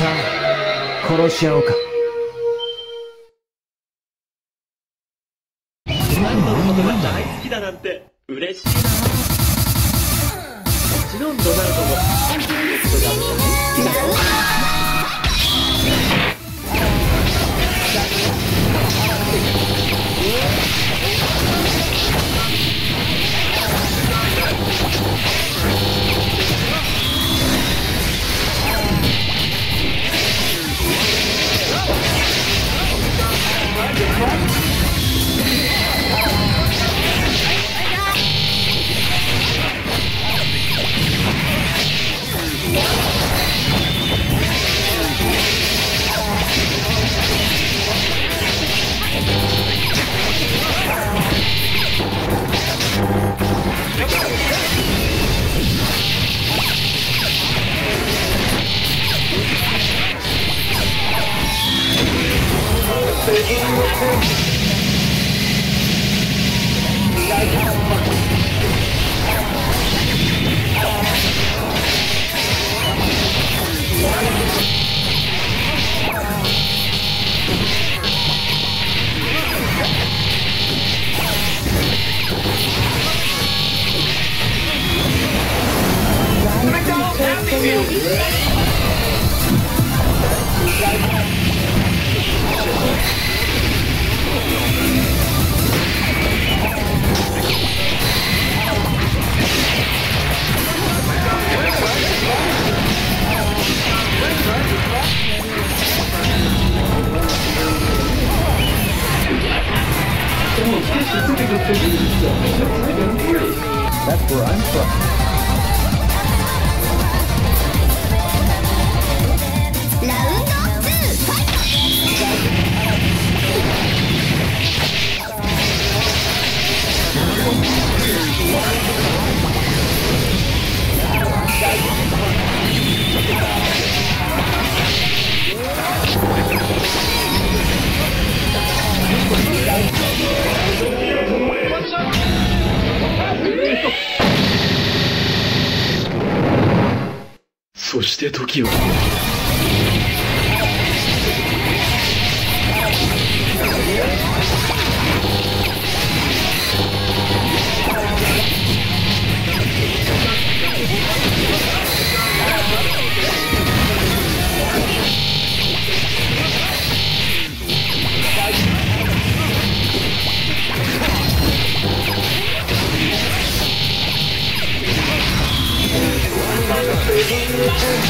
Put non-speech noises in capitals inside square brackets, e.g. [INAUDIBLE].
さあ殺し合おうか好きだなんて嬉しいなもちろんドナルドもある That's where I'm from. Round two, fight! [LAUGHS] そして時を hey, you.